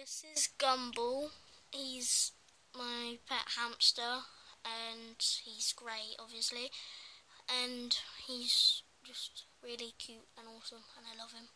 This is Gumball. He's my pet hamster and he's great obviously and he's just really cute and awesome and I love him.